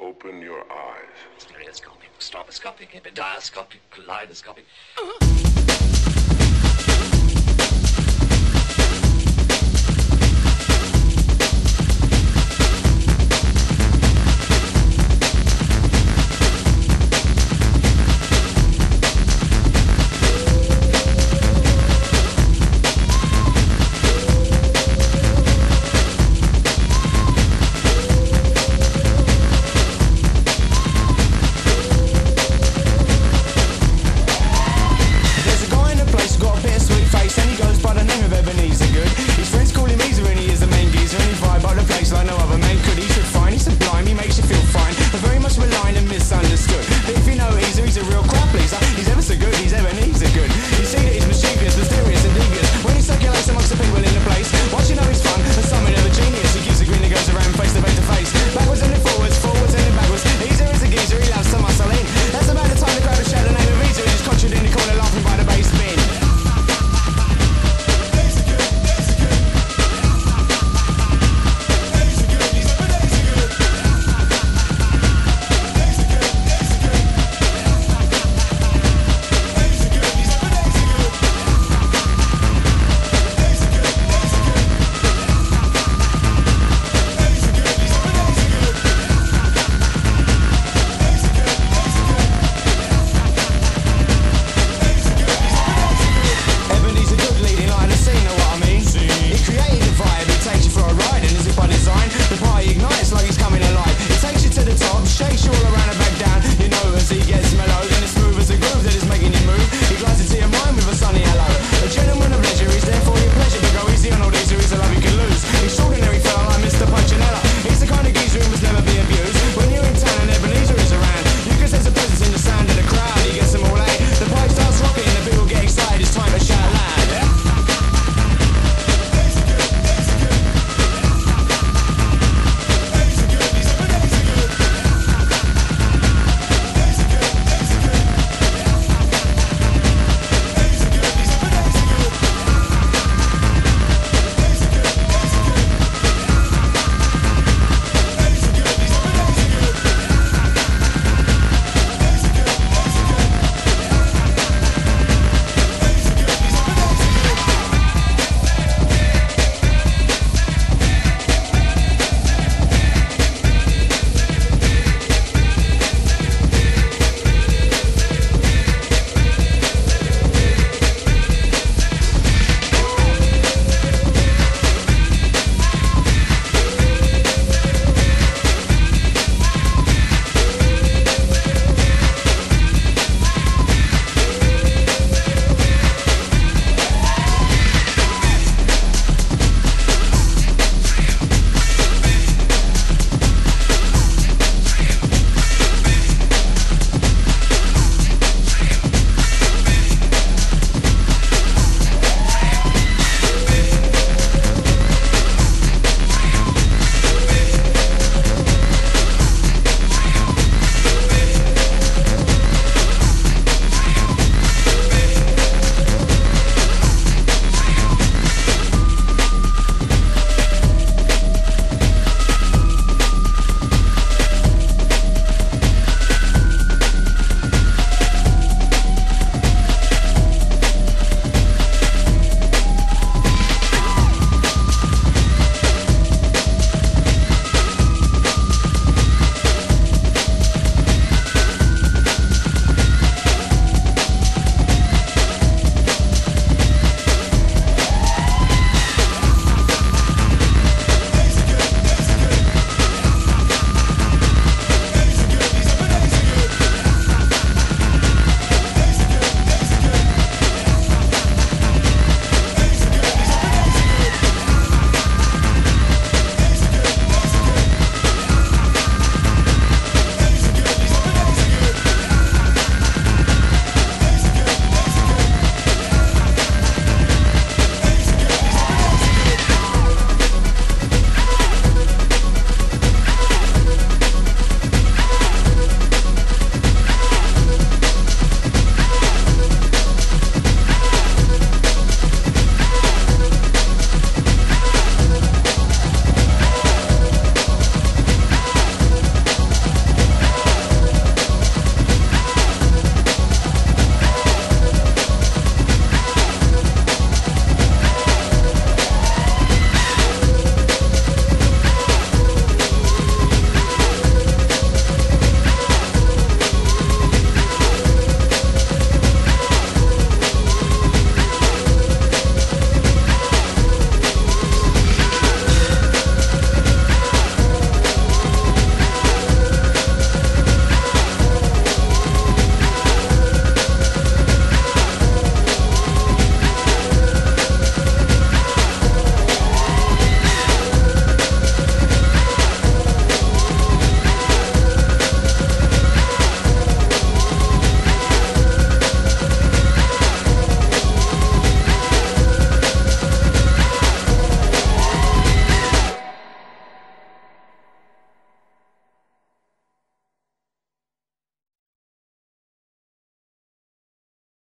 Open your eyes. Stereoscopic, stroboscopic, epidioscopic, kaleidoscopic.